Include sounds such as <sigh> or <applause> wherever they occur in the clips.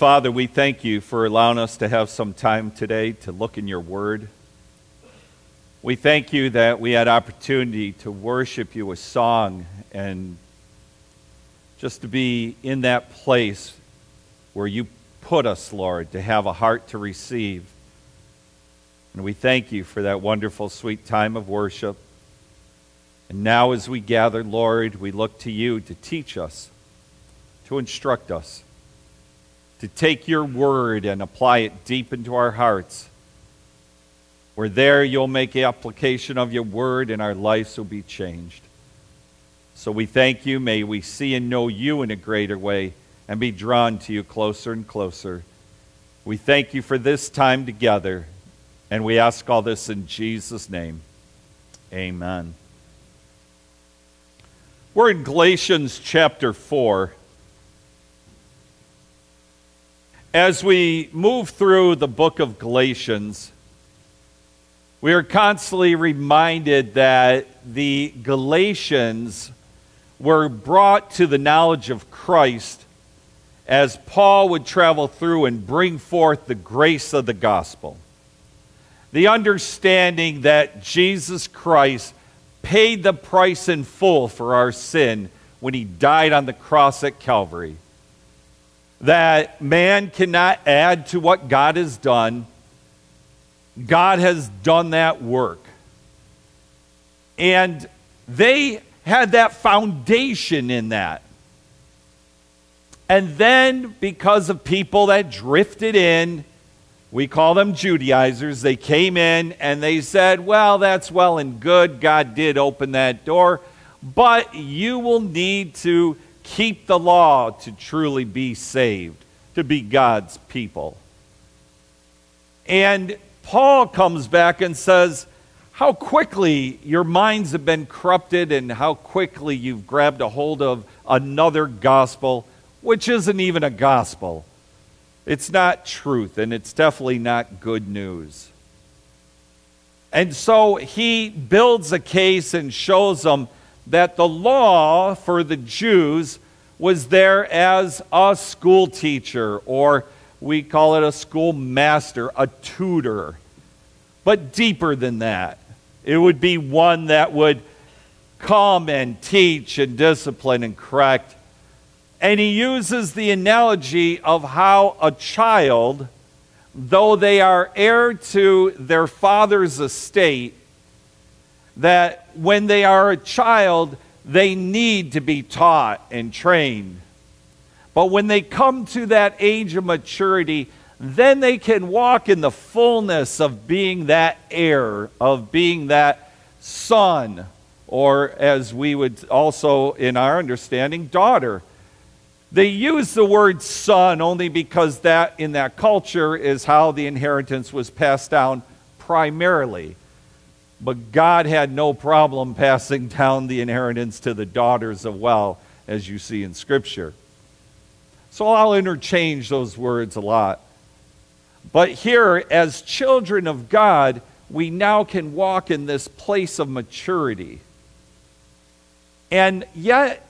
Father, we thank you for allowing us to have some time today to look in your word. We thank you that we had opportunity to worship you with song and just to be in that place where you put us, Lord, to have a heart to receive. And we thank you for that wonderful, sweet time of worship. And now, as we gather, Lord, we look to you to teach us, to instruct us, to take your word and apply it deep into our hearts. Where there you'll make application of your word and our lives will be changed. So we thank you. May we see and know you in a greater way and be drawn to you closer and closer. We thank you for this time together, and we ask all this in Jesus' name. Amen. We're in Galatians chapter 4. As we move through the book of Galatians, we are constantly reminded that the Galatians were brought to the knowledge of Christ as Paul would travel through and bring forth the grace of the gospel. The understanding that Jesus Christ paid the price in full for our sin when he died on the cross at Calvary. That man cannot add to what God has done. God has done that work. And they had that foundation in that. And then, because of people that drifted in, we call them Judaizers, they came in and they said, Well, that's well and good. God did open that door, but you will need to keep the law to truly be saved, to be God's people. And Paul comes back and says, how quickly your minds have been corrupted and how quickly you've grabbed a hold of another gospel, which isn't even a gospel. It's not truth, and it's definitely not good news. And so he builds a case and shows them that the law for the Jews was there as a school teacher, or we call it a schoolmaster, a tutor, but deeper than that. It would be one that would come and teach and discipline and correct. And he uses the analogy of how a child, though they are heir to their father's estate, that when they are a child, they need to be taught and trained. But when they come to that age of maturity, then they can walk in the fullness of being that heir, of being that son, or as we would also, in our understanding, daughter. They use the word son only because that in that culture is how the inheritance was passed down primarily. But God had no problem passing down the inheritance to the daughters of well, as you see in Scripture. So I'll interchange those words a lot. But here, as children of God, we now can walk in this place of maturity. And yet,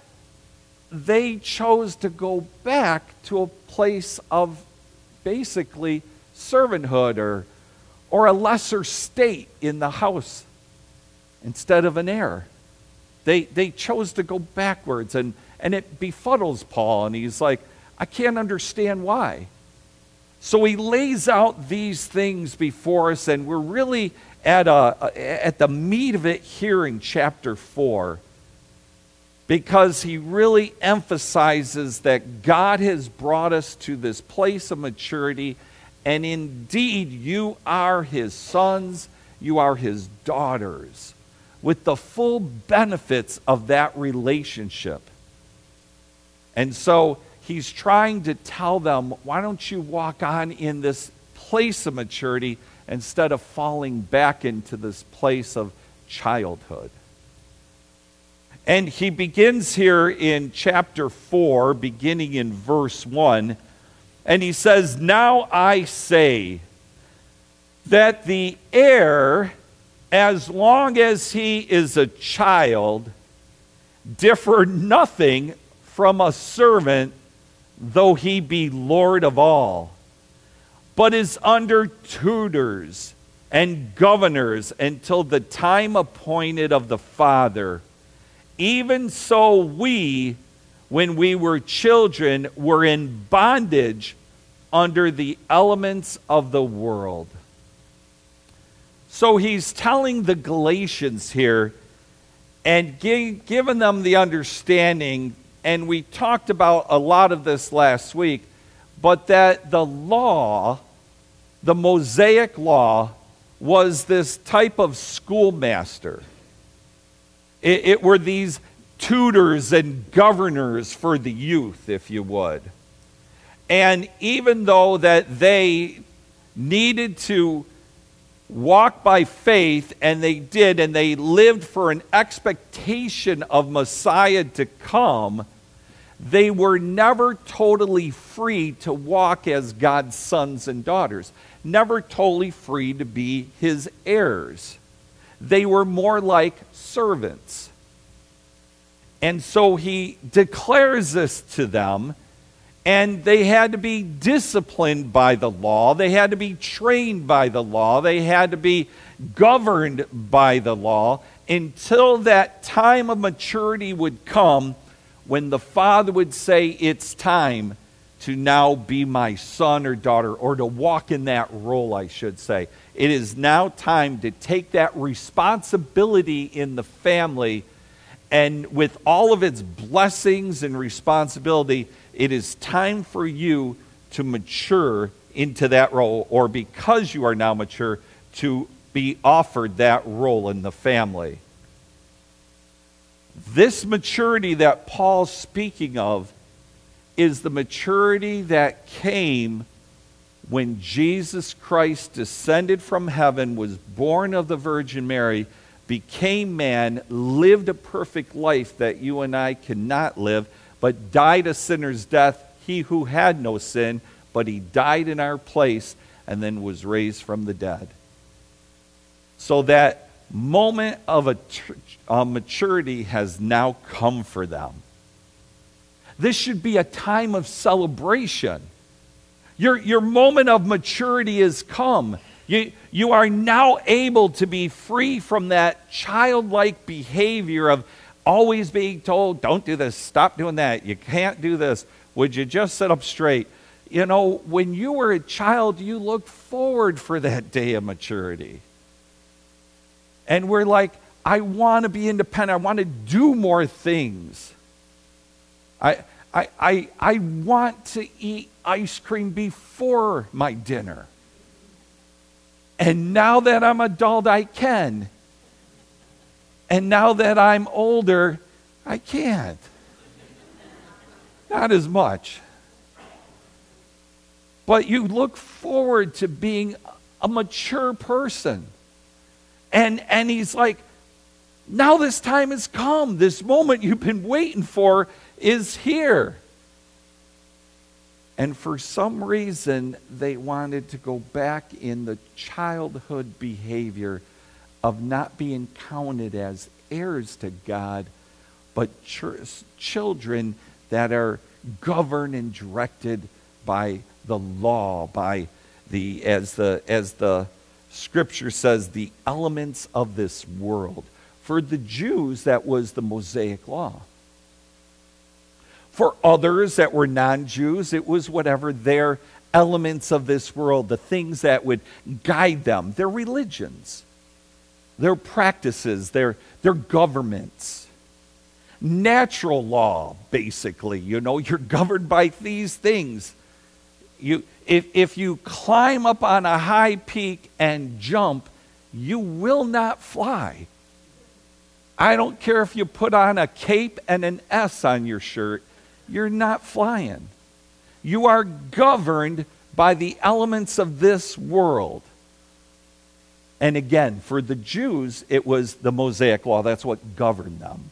they chose to go back to a place of basically servanthood or, or a lesser state in the house instead of an heir. They, they chose to go backwards, and, and it befuddles Paul, and he's like, I can't understand why. So he lays out these things before us, and we're really at, a, at the meat of it here in chapter 4 because he really emphasizes that God has brought us to this place of maturity, and indeed, you are his sons, you are his daughters, with the full benefits of that relationship. And so, he's trying to tell them, why don't you walk on in this place of maturity instead of falling back into this place of childhood? And he begins here in chapter 4, beginning in verse 1, and he says, Now I say that the heir, as long as he is a child, differ nothing from a servant though he be Lord of all, but is under tutors and governors until the time appointed of the Father. Even so, we, when we were children, were in bondage under the elements of the world. So he's telling the Galatians here and giving them the understanding, and we talked about a lot of this last week, but that the law, the Mosaic law, was this type of schoolmaster. It, it were these tutors and governors for the youth, if you would. And even though that they needed to walk by faith, and they did, and they lived for an expectation of Messiah to come, they were never totally free to walk as God's sons and daughters, never totally free to be his heirs. They were more like servants. And so he declares this to them and they had to be disciplined by the law. They had to be trained by the law. They had to be governed by the law until that time of maturity would come when the father would say, It's time to now be my son or daughter, or to walk in that role, I should say. It is now time to take that responsibility in the family and with all of its blessings and responsibility it is time for you to mature into that role, or because you are now mature, to be offered that role in the family. This maturity that Paul's speaking of is the maturity that came when Jesus Christ descended from heaven, was born of the Virgin Mary, became man, lived a perfect life that you and I cannot live but died a sinner's death, he who had no sin, but he died in our place and then was raised from the dead. So that moment of a, a uh, maturity has now come for them. This should be a time of celebration. Your, your moment of maturity has come. You, you are now able to be free from that childlike behavior of always being told, don't do this, stop doing that, you can't do this. Would you just sit up straight? You know, when you were a child, you looked forward for that day of maturity. And we're like, I want to be independent. I want to do more things. I, I, I, I want to eat ice cream before my dinner. And now that I'm adult, I can. And now that I'm older, I can't. Not as much. But you look forward to being a mature person. And, and he's like, now this time has come. This moment you've been waiting for is here. And for some reason, they wanted to go back in the childhood behavior of not being counted as heirs to God, but ch- children that are governed and directed by the law, by the as the as the scripture says, the elements of this world. For the Jews, that was the Mosaic law. For others that were non Jews, it was whatever their elements of this world, the things that would guide them, their religions their practices, their, their governments. Natural law, basically, you know, <laughs> you're governed by these things. You, if, if you climb up on a high peak and jump, you will not fly. I don't care if you put on a cape and an S on your shirt, you're not flying. You are governed by the elements of this world. And again, for the Jews, it was the Mosaic law. That's what governed them.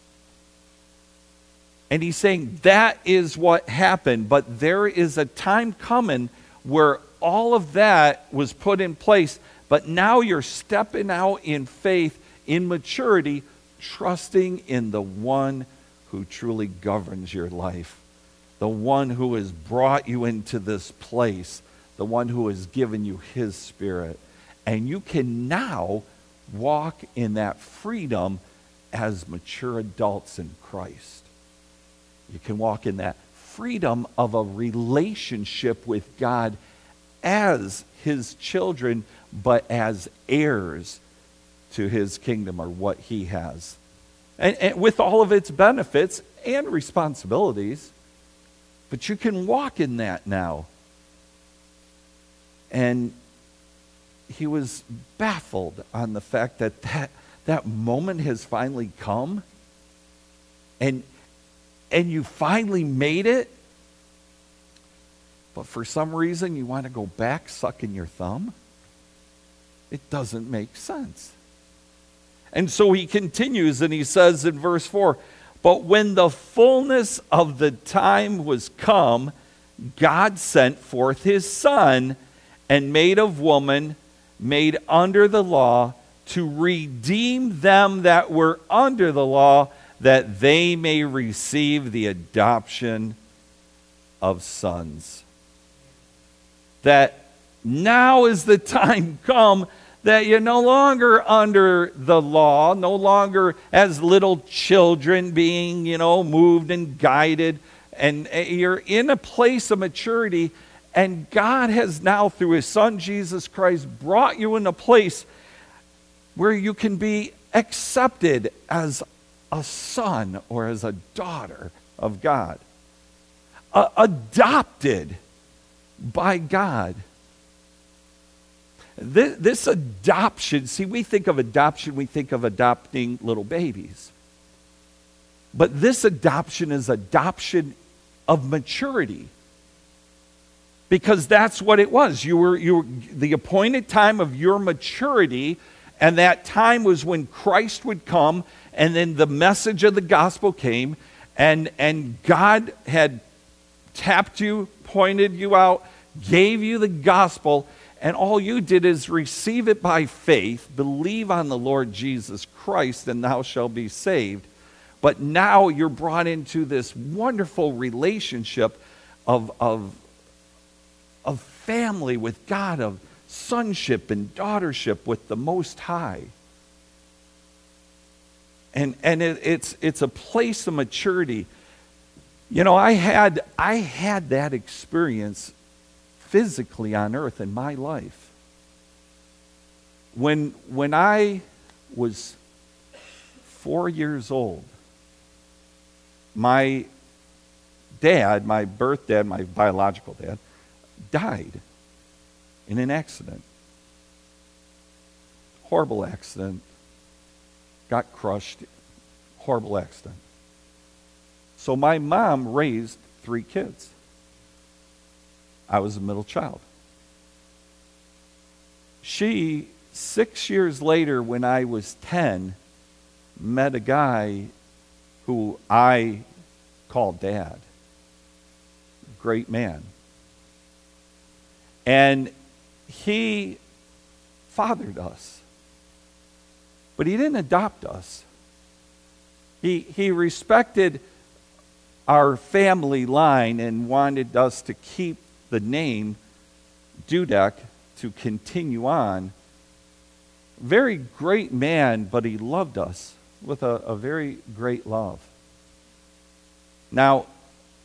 And he's saying that is what happened, but there is a time coming where all of that was put in place, but now you're stepping out in faith, in maturity, trusting in the one who truly governs your life. The one who has brought you into this place, the one who has given you his spirit. And you can now walk in that freedom as mature adults in Christ. You can walk in that freedom of a relationship with God as his children, but as heirs to his kingdom or what he has. And, and, with all of its benefits and responsibilities. But you can walk in that now. And he was baffled on the fact that that, that moment has finally come. And, and you finally made it. But for some reason, you want to go back sucking your thumb? It doesn't make sense. And so he continues and he says in verse 4 But when the fullness of the time was come, God sent forth his son and made of woman, made under the law, to redeem them that were under the law, that they may receive the adoption of sons. That now is the <laughs> time come that you're no longer under the law, no longer as little children being, you know, moved and guided, and eh, you're in a place of maturity, and God has now, through His Son Jesus Christ, brought you in a place where you can be accepted as a son or as a daughter of God, uh, adopted by God this, this adoption, see, we think of adoption, we think of adopting little babies. But this adoption is adoption of maturity. Because that's what it was. You were, you were the appointed time of your maturity, and that time was when Christ would come, and then the message of the gospel came, and, and God had tapped you, pointed you out, gave you the gospel, and all you did is receive it by faith, believe on the Lord Jesus Christ, and thou shalt be saved. But now you're brought into this wonderful relationship of, of, of family with God, of sonship and daughtership with the Most High. And, and it, it's, it's a place of maturity. You know, I had, I had that experience physically on earth in my life. When, when I was four years old, my dad, my birth dad, my biological dad, died in an accident. Horrible accident. Got crushed. Horrible accident. So my mom raised three kids. I was a middle child. She, six years later, when I was 10, met a guy who I called dad. Great man. And he fathered us. But he didn't adopt us. He, he respected our family line and wanted us to keep the name Dudek to continue on. Very great man, but he loved us with a, a very great love. Now,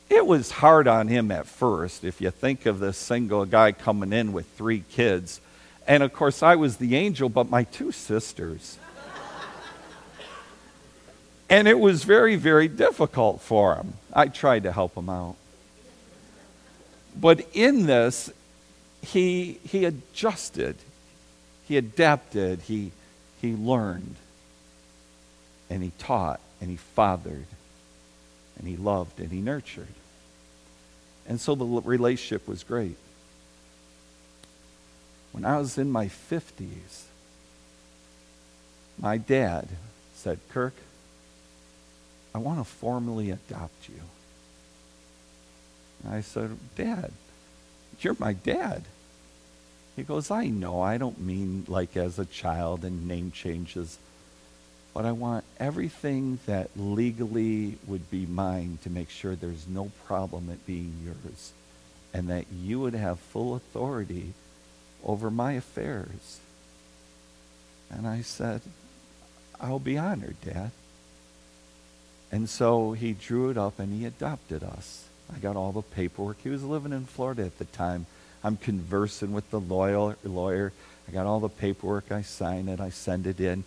it was hard on him at first, if you think of this single guy coming in with three kids. And of course, I was the angel, but my two sisters. and it was very, very difficult for him. I tried to help him out. But in this, he, he adjusted, he adapted, he, he learned, and he taught, and he fathered, and he loved, and he nurtured. And so the relationship was great. When I was in my 50s, my dad said, Kirk, I want to formally adopt you. I said, Dad, you're my dad. He goes, I know. I don't mean like as a child and name changes. but I want everything that legally would be mine to make sure there's no problem at being yours and that you would have full authority over my affairs. And I said, I'll be honored, Dad. And so he drew it up and he adopted us. I got all the paperwork. He was living in Florida at the time. I'm conversing with the lawyer. lawyer. I got all the paperwork. I sign it. I send it in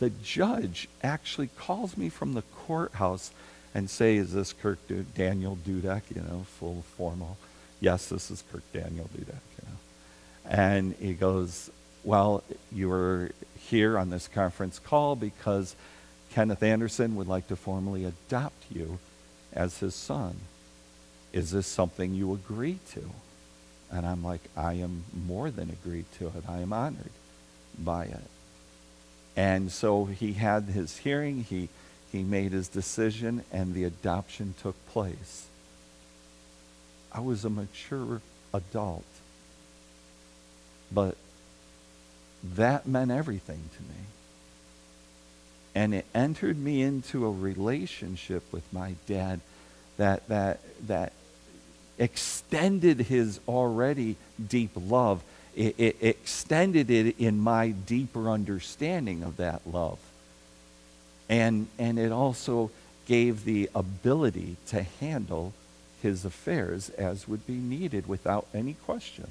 the judge actually calls me from the courthouse and say, is this Kirk du- Daniel Dudek, you know, full formal? Yes, this is Kirk Daniel Dudek, you know. And he goes, well, you were here on this conference call because Kenneth Anderson would like to formally adopt you as his son. Is this something you agree to? And I'm like, I am more than agreed to it. I am honored by it. And so he had his hearing, he, he made his decision, and the adoption took place. I was a mature adult. But that meant everything to me. And it entered me into a relationship with my dad that, that, that extended his already deep love it, it extended it in my deeper understanding of that love. And, and it also gave the ability to handle his affairs as would be needed without any question.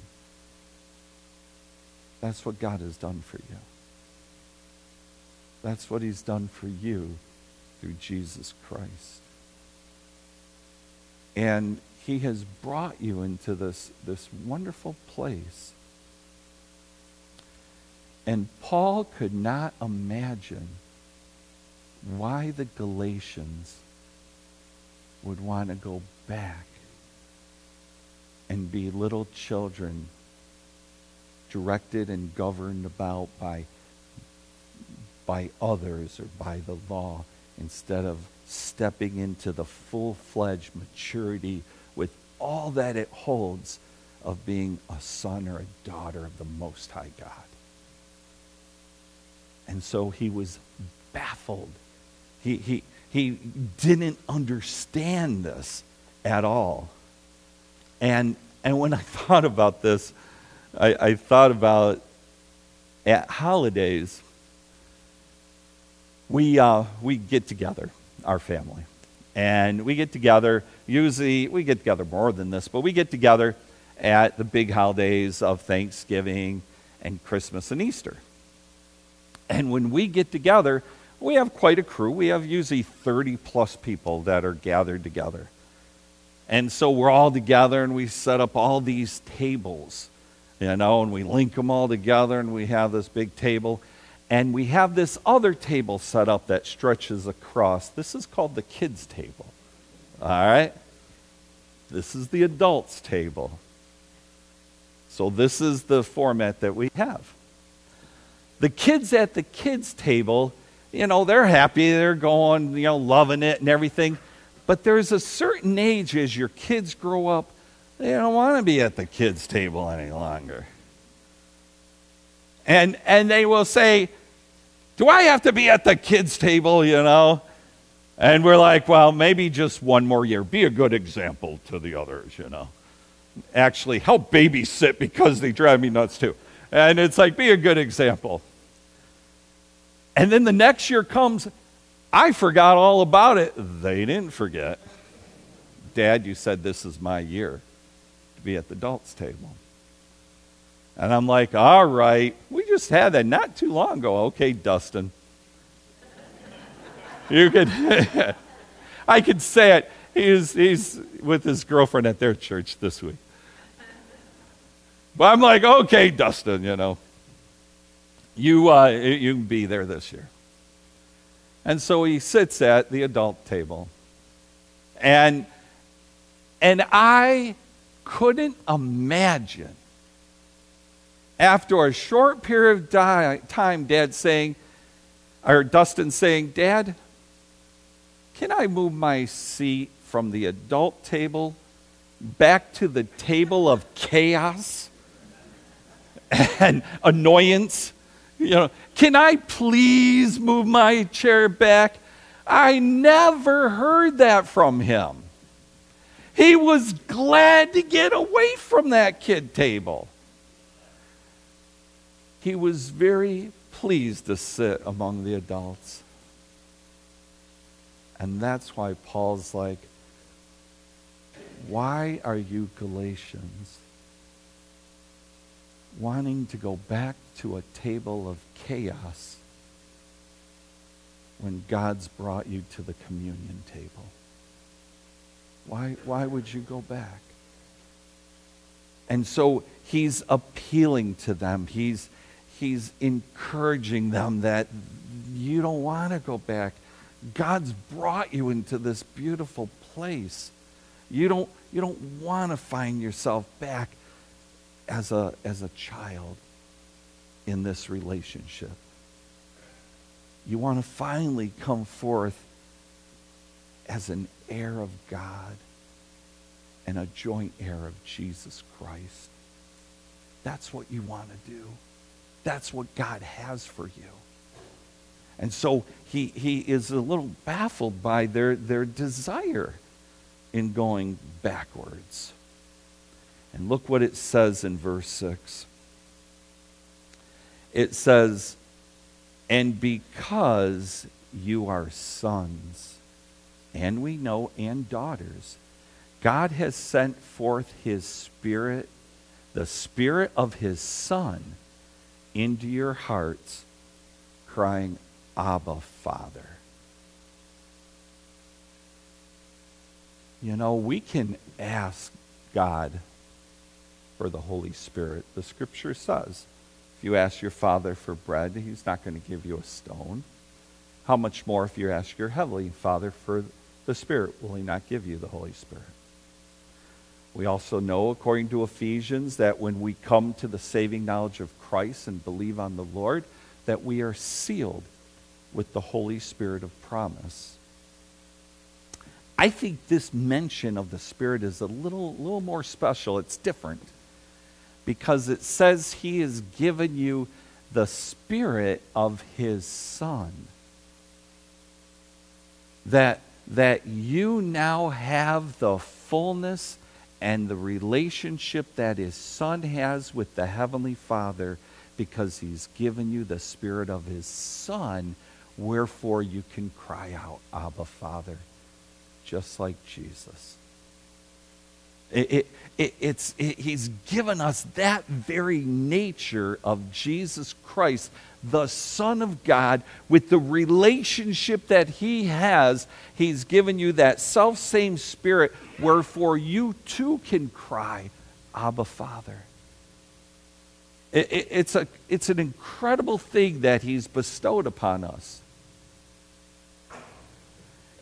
That's what God has done for you. That's what he's done for you through Jesus Christ. And he has brought you into this, this wonderful place. And Paul could not imagine why the Galatians would want to go back and be little children directed and governed about by, by others or by the law instead of stepping into the full-fledged maturity with all that it holds of being a son or a daughter of the Most High God. And so he was baffled. He, he, he didn't understand this at all. And, and when I <laughs> thought about this, I, I thought about at holidays, we, uh, we get together, our family. And we get together, usually, we get together more than this, but we get together at the big holidays of Thanksgiving and Christmas and Easter. And when we get together, we have quite a crew. We have usually 30 plus people that are gathered together. And so we're all together and we set up all these tables, you know, and we link them all together and we have this big table. And we have this other table set up that stretches across. This is called the kids' table. All right? This is the adults' table. So this is the format that we have the kids at the kids' table, you know, they're happy, they're going, you know, loving it and everything. But there's a certain age as your kids grow up, they don't want to be at the kids' table any longer. And, and they will say, Do I have to be at the kids' table, you know? And we're like, Well, maybe just one more year. Be a good example to the others, you know. Actually, help babysit because they drive me nuts too. And it's like, be a good example. And then the next year comes, I forgot all about it. They didn't forget. Dad, you said this is my year to be at the adults' table. And I'm like, all right, we just had that not too long ago. Okay, Dustin. You could, <laughs> I could say it. He's, he's with his girlfriend at their church this week. But I'm like, okay, Dustin, you know you, uh, you can be there this year. And so he sits at the adult table. And, and I couldn't imagine, after a short period of time, Dad saying, or Dustin saying, Dad, can I move my seat from the adult table back to the table of chaos and annoyance You know, can I please move my chair back? I never heard that from him. He was glad to get away from that kid table. He was very pleased to sit among the adults. And that's why Paul's like, why are you Galatians wanting to go back to a table of chaos when God's brought you to the communion table? Why, why would you go back? And so he's appealing to them. He's, he's encouraging them that you don't want to go back. God's brought you into this beautiful place. You don't, you don't want to find yourself back as a, as a child in this relationship. You want to finally come forth as an heir of God and a joint heir of Jesus Christ. That's what you want to do. That's what God has for you. And so he, he is a little baffled by their, their desire in going backwards. And look what it says in verse 6. It says, And because you are sons, and we know, and daughters, God has sent forth his Spirit, the Spirit of his Son, into your hearts, crying, Abba, Father. You know, we can ask God for the Holy Spirit. The scripture says, if you ask your Father for bread, he's not going to give you a stone. How much more if you ask your Heavenly Father for the Spirit, will he not give you the Holy Spirit? We also know, according to Ephesians, that when we come to the saving knowledge of Christ and believe on the Lord, that we are sealed with the Holy Spirit of promise. I think this mention of the Spirit is a little, little more special. It's different because it says He has given you the Spirit of His Son. That, that you now have the fullness and the relationship that His Son has with the Heavenly Father because He's given you the Spirit of His Son Wherefore you can cry out, Abba, Father, just like Jesus. It, it, it, it's, he's given us that very nature of Jesus Christ, the Son of God, with the relationship that he has. He's given you that self same spirit, wherefore you too can cry, Abba, Father. it's, a, it's an incredible thing that he's bestowed upon us.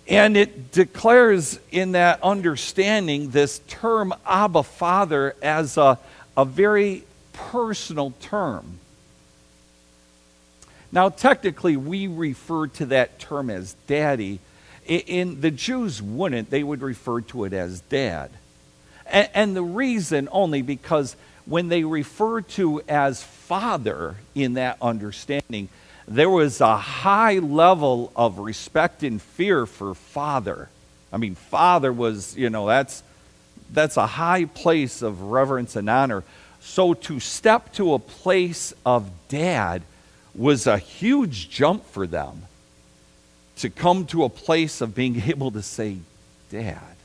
And it declares in that understanding this term Abba Father as a, a very personal term. Now, technically, we refer to that term as daddy. In the Jews wouldn't, they would refer to it as dad. And, and the reason only because when they refer to as father in that understanding, there was a high level of respect and fear for father. I mean, father was, you know, that's, that's a high place of reverence and honor. So to step to a place of dad was a huge jump for them. To come to a place of being <laughs> able to say dad.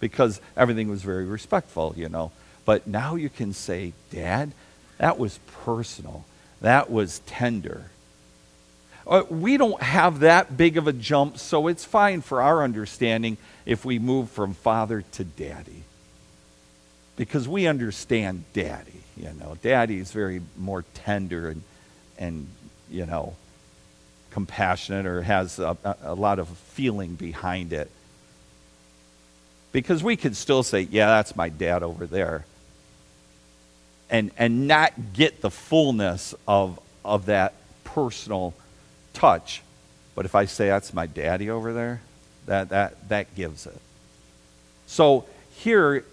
Because everything was very respectful, you know. But now you can say dad. That was personal. That was tender. Uh, we don't have that big of a jump, so it's fine for our understanding if we move from father to daddy. Because we understand daddy, you know. Daddy is very more tender and, and you know, compassionate or has a, a lot of feeling behind it. Because we could still say, yeah, that's my dad over there. And, and not get the fullness of, of that personal touch. But if I say that's my daddy over there, that, that, that gives it. So here,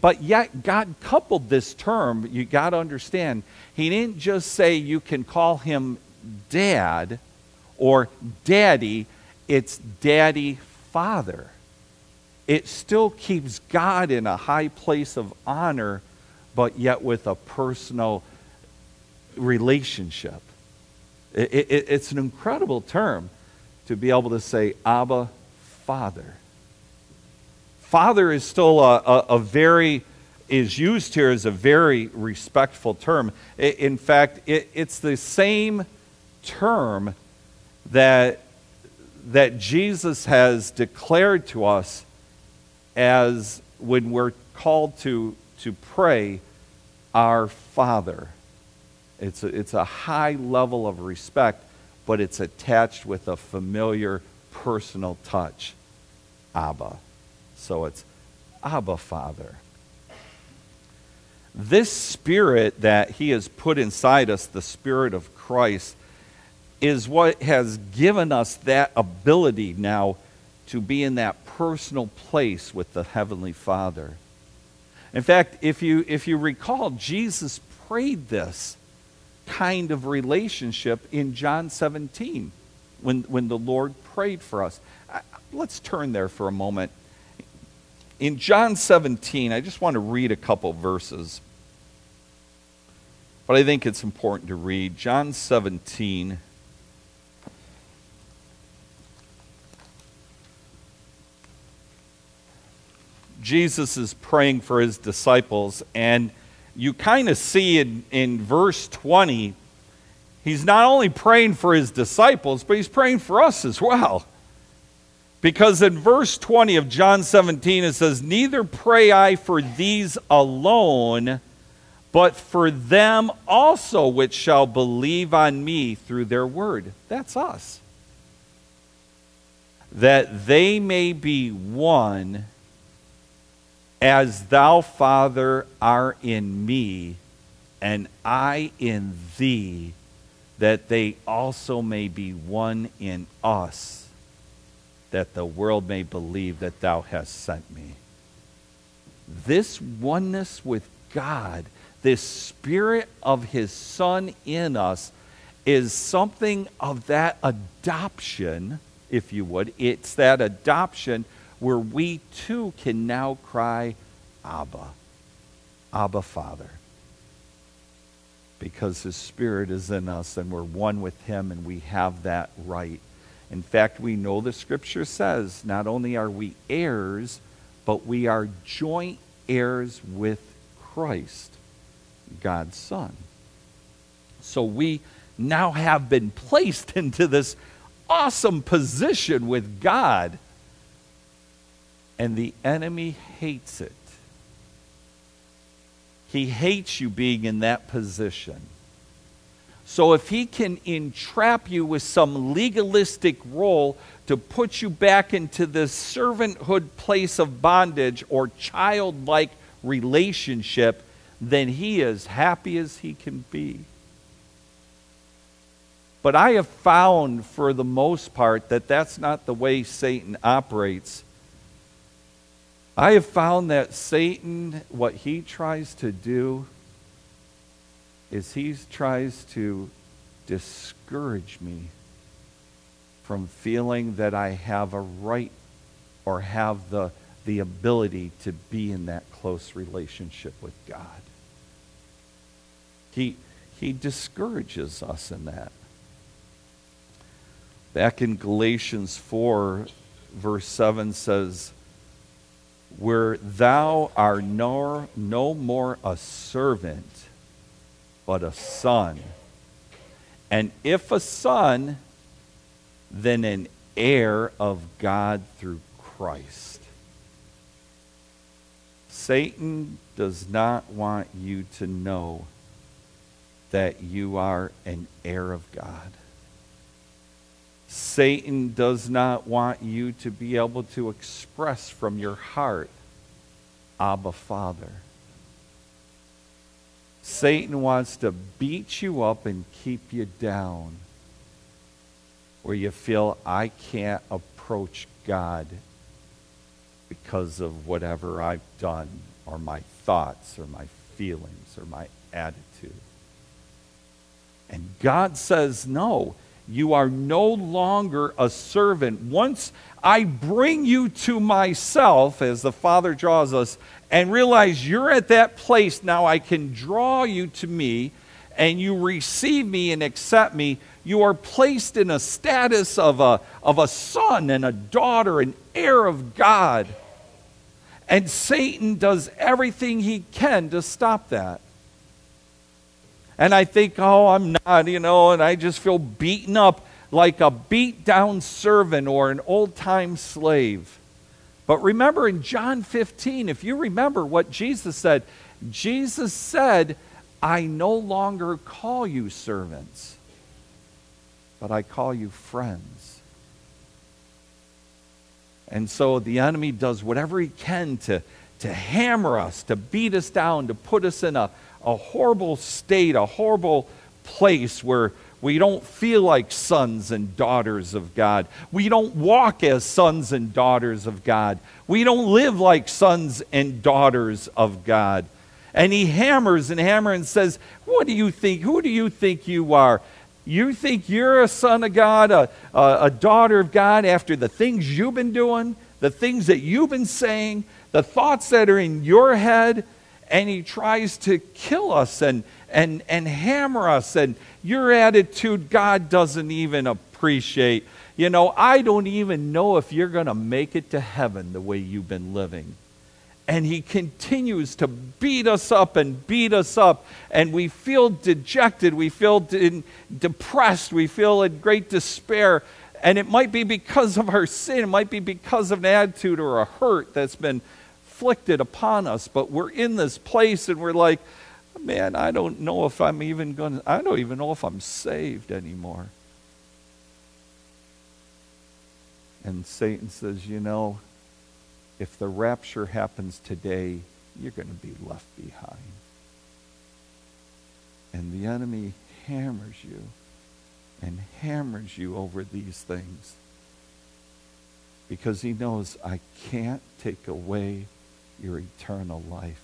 but yet God coupled this term, you got to understand, He didn't just say you can call Him dad or daddy, it's daddy father. It still keeps God in a high place of honor, but yet with a personal relationship. It, it, it's an incredible term to be able to say, Abba, Father. Father is still a, a, a very, is used here as a very respectful term. In fact, it, it's the same term that, that Jesus has declared to us as when we're called to, to pray, Our Father. It's a, it's a high level of respect, but it's attached with a familiar personal touch. Abba. So it's Abba Father. This spirit that He has put inside us, the Spirit of Christ, is what has given us that ability now to be in that personal place with the Heavenly Father. In fact, if you, if you recall, Jesus prayed this kind of relationship in John 17 when, when the Lord prayed for us. Let's turn there for a moment. In John 17, I just want to read a couple verses, but I think it's important to read. John 17. Jesus is praying for his disciples, and you kind of see in, in verse 20, he's not only praying for his disciples, but he's praying for us as well. Because in verse 20 of John 17, it says, Neither pray I for these alone, but for them also which shall believe on me through their word. That's us. That they may be one as thou, Father, art in me, and I in thee, that they also may be one in us, that the world may believe that thou hast sent me. This oneness with God, this spirit of his Son in us, is something of that adoption, if you would. It's that adoption where we too can now cry, Abba, Abba, Father. Because His Spirit is in us and we're one with Him and we have that right. In fact, we know the Scripture says not only are we heirs, but we are joint heirs with Christ, God's Son. So we now have been placed <laughs> into this awesome position with God and the enemy hates it. He hates you being in that position. So if he can entrap you with some legalistic role to put you back into this servanthood place of bondage or childlike relationship, then he is happy as he can be. But I have found for the most part that that's not the way Satan operates. I have found that Satan, what he tries to do is he tries to discourage me from feeling that I have a right or have the, the ability to be in that close relationship with God. He, he discourages us in that. Back in Galatians 4, verse 7 says, where thou art no, no more a servant, but a son. And if a son, then an heir of God through Christ. Satan does not want you to know that you are an heir of God. Satan does not want you to be able to express from your heart, Abba, Father. Satan wants to beat you up and keep you down where you feel, I can't approach God because of whatever I've done or my thoughts or my feelings or my attitude. And God says, No, you are no longer a servant. Once I bring you to myself, as the Father draws us, and realize you're at that place, now I can draw you to me, and you receive me and accept me. You are placed in a status of a, of a son and a daughter, an heir of God. And Satan does everything he can to stop that. And I think, oh, I'm not, you know, and I just feel beaten up like a beat down servant or an old time slave. But remember in John 15, if you remember what Jesus said, Jesus said, I no longer call you servants, but I call you friends. And so the enemy does whatever he can to, to hammer us, to beat us down, to put us in a, a horrible state, a horrible place where we don't feel like sons and daughters of God. We don't walk as sons and daughters of God. We don't live like sons and daughters of God. And he hammers and hammers and says, What do you think? Who do you think you are? You think you're a son of God, a, a, a daughter of God after the things you've been doing, the things that you've been saying, the thoughts that are in your head? And he tries to kill us and, and, and hammer us. And your attitude, God doesn't even appreciate. You know, I don't even know if you're going to make it to heaven the way you've been living. And he continues to beat us up and beat us up. And we feel dejected. We feel de- depressed. We feel in great despair. And it might be because of our sin. It might be because of an attitude or a hurt that's been inflicted upon us, but we're in this place and we're like, man, I don't know if I'm even going to, I don't even know if I'm saved anymore. And Satan says, you know, if the rapture happens today, you're going to be left behind. And the enemy hammers you and hammers you over these things because he knows I can't take away your eternal life.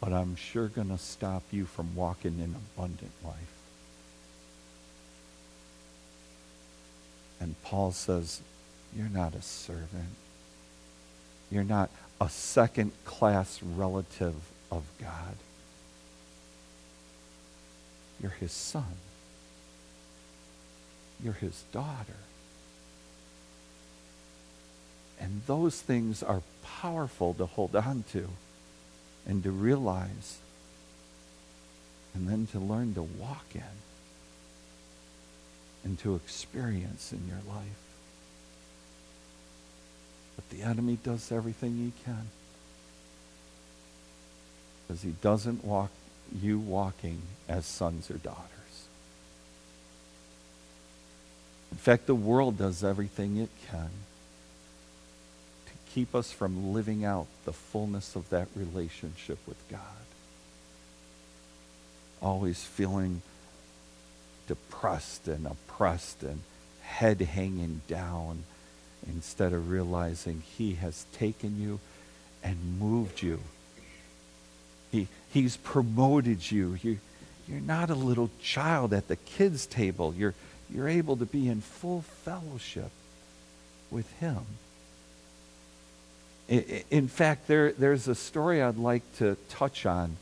But I'm sure going to stop you from walking in abundant life. And Paul says, You're not a servant. You're not a second class relative of God. You're his son. You're his daughter. And those things are powerful to hold on to and to realize and then to learn to walk in and to experience in your life. But the enemy does everything he can because he doesn't walk you walking as sons or daughters. In fact, the world does everything it can keep us from living out the fullness of that relationship with God. Always feeling depressed and oppressed and head hanging down instead of realizing He has taken you and moved you. He, he's promoted you. you. You're not a little child at the kids' table. You're, you're able to be in full fellowship with Him. In fact, there, there's a story I'd like to touch on,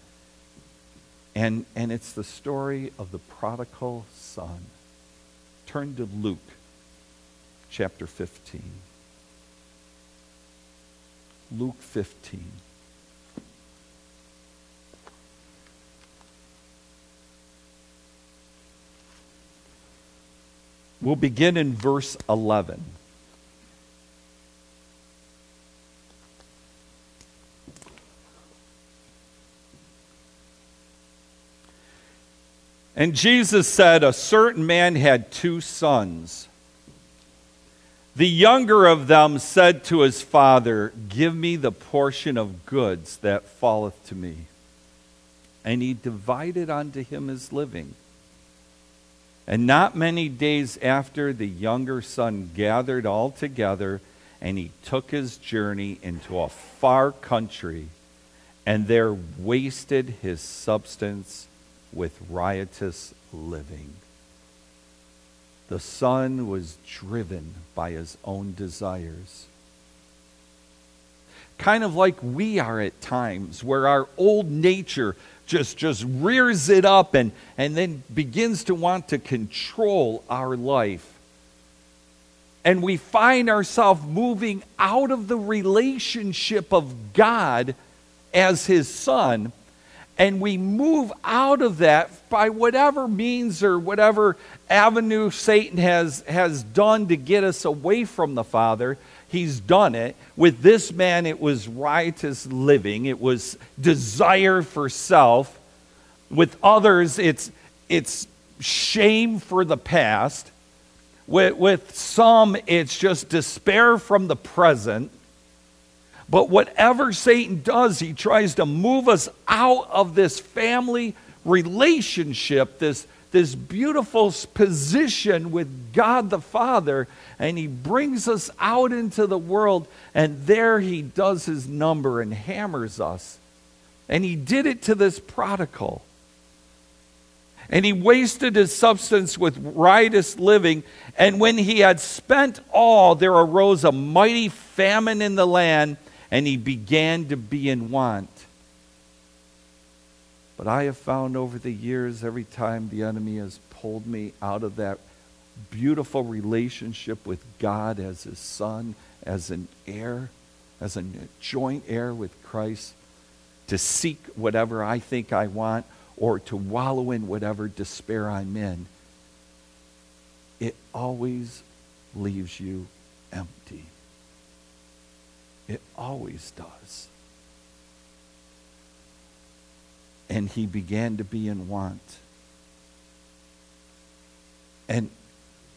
and, and it's the story of the prodigal son. Turn to Luke chapter 15. Luke 15. We'll begin in verse 11. And Jesus said, A certain man had two sons. The younger of them said to his father, Give me the portion of goods that falleth to me. And he divided unto him his living. And not many days after, the younger son gathered all together and he took his journey into a far country, and there wasted his substance with riotous living. The son was driven by his own desires. Kind of like we are at times, where our old nature just, just rears it up and, and then begins to want to control our life. And we find ourselves moving out of the relationship of God as his son and we move out of that by whatever means or whatever avenue Satan has, has done to get us away from the Father, he's done it. With this man, it was riotous living, it was desire for self. With others, it's, it's shame for the past. With, with some, it's just despair from the present. But whatever Satan does, he tries to move us out of this family relationship, this, this beautiful position with God the Father, and he brings us out into the world, and there he does his number and hammers us. And he did it to this prodigal. And he wasted his substance with riotous living. And when he had spent all, there arose a mighty famine in the land and he began to be in want. But I have found over the years, every time the enemy has pulled me out of that beautiful relationship with God as his son, as an heir, as a joint heir with Christ, to seek whatever I think I want or to wallow in whatever despair I'm in, it always leaves you empty. It always does. And he began to be in want. And,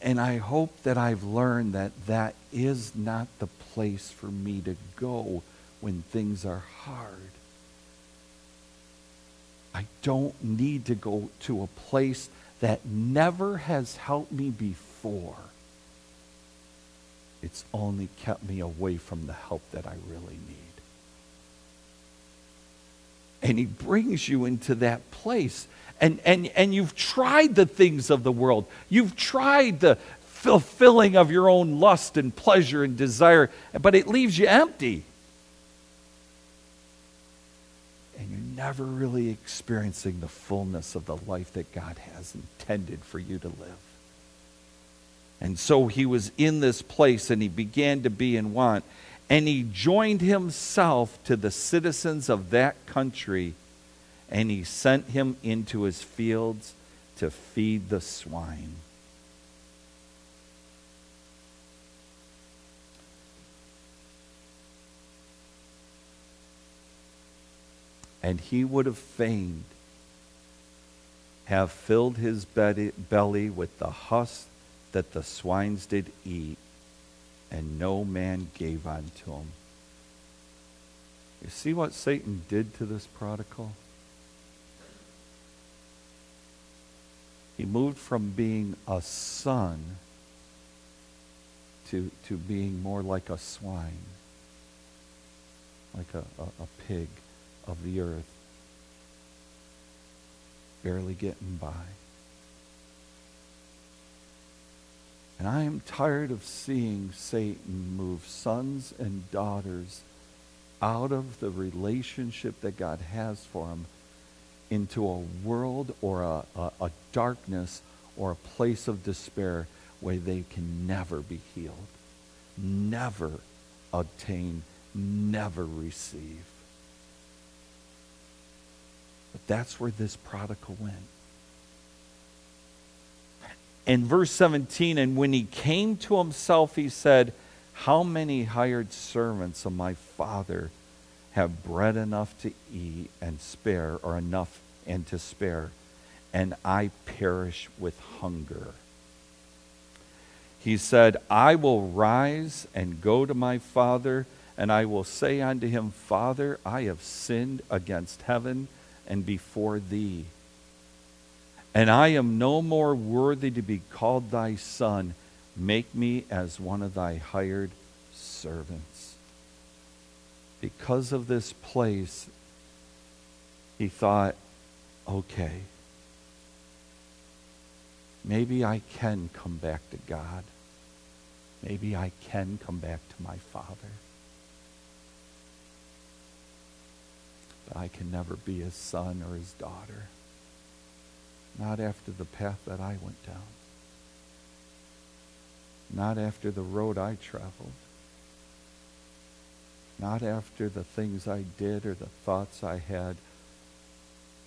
and I hope that I've learned that that is not the place for me to go when things are hard. I don't need to go to a place that never has helped me before it's only kept me away from the help that I really need. And he brings you into that place. And, and, and you've tried the things of the world. You've tried the fulfilling of your own lust and pleasure and desire, but it leaves you empty. And you're never really experiencing the fullness of the life that God has intended for you to live. And so he was in this place and he began to be in want. And he joined himself to the citizens of that country and he sent him into his fields to feed the swine. And he would have fain have filled his belly with the husk that the swines did eat, and no man gave unto him. You see what Satan did to this prodigal? He moved from being a son to, to being more like a swine, like a, a, a pig of the earth, barely getting by. And I am tired of seeing Satan move sons and daughters out of the relationship that God has for them into a world or a, a, a darkness or a place of despair where they can never be healed, never obtain, never receive. But that's where this prodigal went in verse 17, and when he came to himself, he said, How many hired servants of my father have bread enough to eat and spare, or enough and to spare, and I perish with hunger? He said, I will rise and go to my father, and I will say unto him, Father, I have sinned against heaven and before thee and I am no more worthy to be called thy son. Make me as one of thy hired servants. Because of this place, he thought, okay, maybe I can come back to God. Maybe I can come back to my Father. But I can never be his son or his daughter. Not after the path that I went down. Not after the road I traveled. Not after the things I did or the thoughts I had.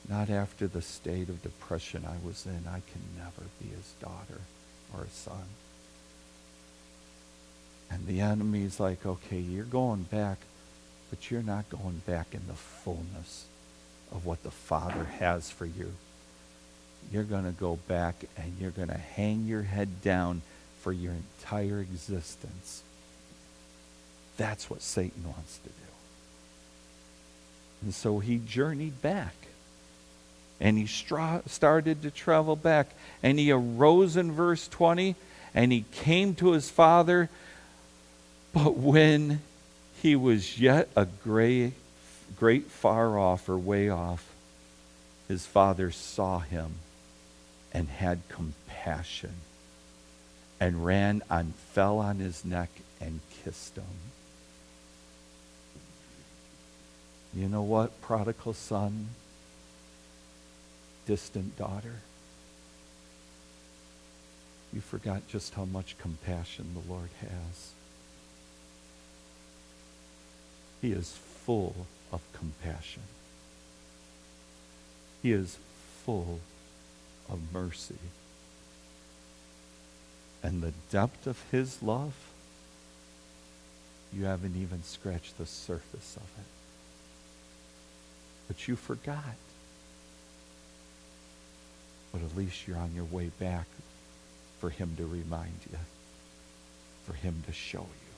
Not after the state of depression I was in. I can never be his daughter or his son. And the enemy's like, okay, you're going back, but you're not going back in the fullness of what the Father has for you. You're going to go back and you're going to hang your head down for your entire existence. That's what Satan wants to do. And so he journeyed back. And he started to travel back. And he arose in verse 20 and he came to his father. But when he was yet a great, great far off or way off, his father saw him and had compassion and ran and fell on his neck and kissed him. You know what, prodigal son, distant daughter? You forgot just how much compassion the Lord has. He is full of compassion. He is full of mercy. And the depth of his love, you haven't even scratched the surface of it. But you forgot. But at least you're on your way back for him to remind you, for him to show you.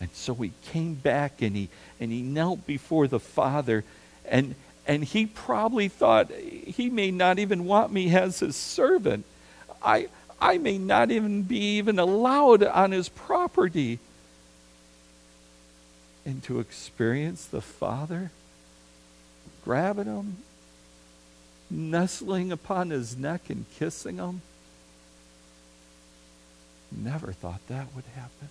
And so he came back and he and he knelt before the Father and and he probably thought he may not even want me as his servant. I I may not even be even allowed on his property. And to experience the Father grabbing him, nestling upon his neck and kissing him. Never thought that would happen.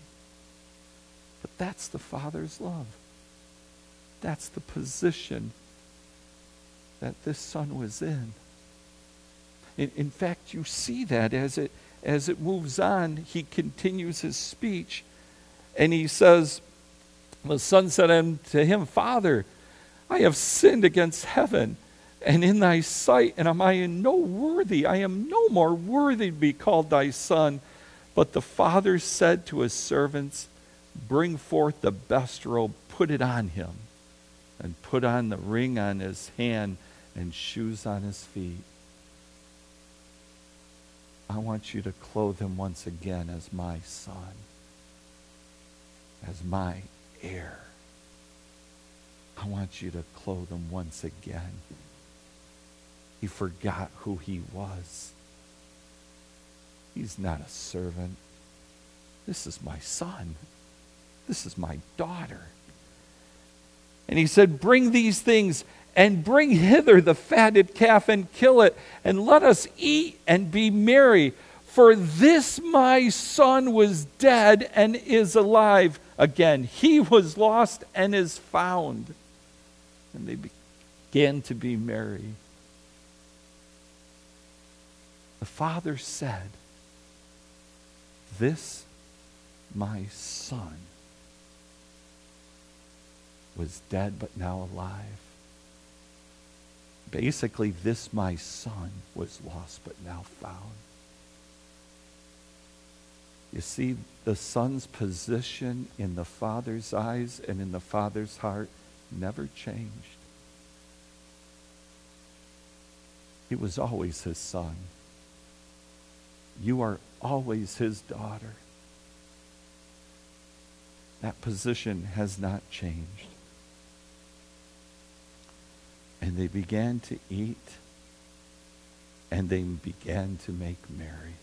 But that's the Father's love. That's the position that this son was in. In, in fact, you see that as it, as it moves on, he continues his speech and he says, The son said unto him, Father, I have sinned against heaven and in thy sight, and am I no worthy? I am no more worthy to be called thy son. But the father said to his servants, Bring forth the best robe, put it on him, and put on the ring on his hand and shoes on his feet. I want you to clothe him once again as my son, as my heir. I want you to clothe him once again. He forgot who he was. He's not a servant. This is my son. This is my daughter. And he said, Bring these things and bring hither the fatted calf and kill it, and let us eat and be merry. For this my son was dead and is alive again. He was lost and is found. And they began to be merry. The father said, This my son was dead but now alive. Basically, this my son was lost but now found. You see, the son's position in the father's eyes and in the father's heart never changed. He was always his son. You are always his daughter. That position has not changed. And they began to eat, and they began to make merry.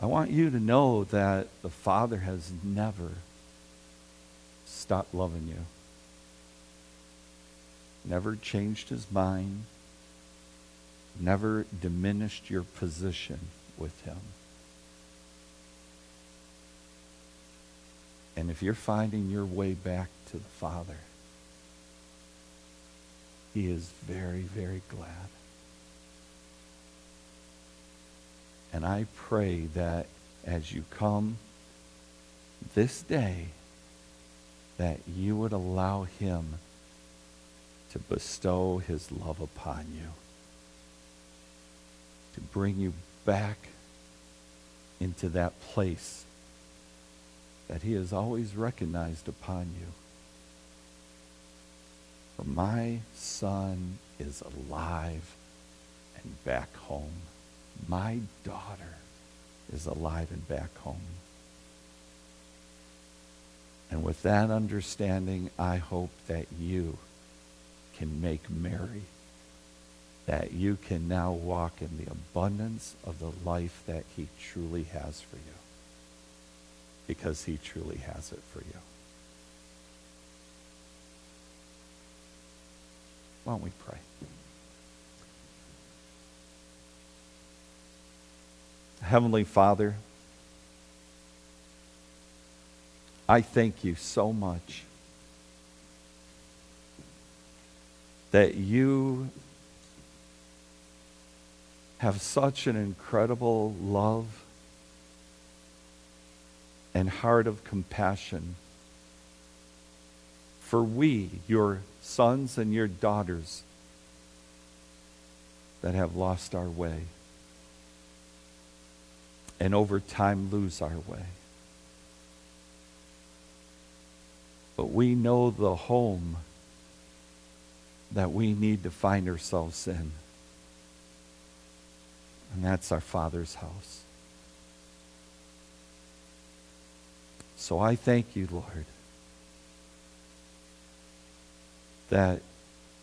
I want you to know that the Father has never stopped loving you, never changed his mind, never diminished your position with him. And if you're finding your way back to the Father, he is very, very glad. And I pray that as you come this day, that you would allow him to bestow his love upon you, to bring you back into that place that he has always recognized upon you. For my son is alive and back home my daughter is alive and back home. And with that understanding, I hope that you can make merry, that you can now walk in the abundance of the life that he truly has for you, because he truly has it for you. Why don't we pray? Heavenly Father, I thank you so much that you have such an incredible love and heart of compassion for we, your sons and your daughters, that have lost our way and over time lose our way. But we know the home that we need to find ourselves in. And that's our Father's house. So I thank you, Lord, that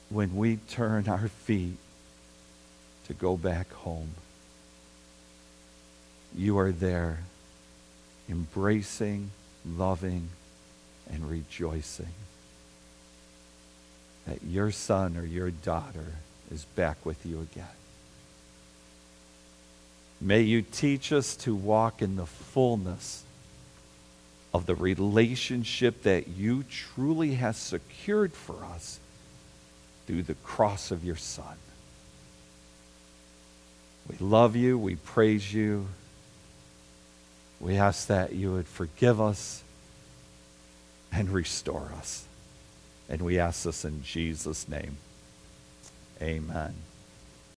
when we turn our feet to go back home, you are there embracing, loving, and rejoicing that your son or your daughter is back with you again. May you teach us to walk in the fullness of the relationship that you truly have secured for us through the cross of your Son. We love you. We praise you. We ask that you would forgive us and restore us. And we ask this in Jesus' name. Amen.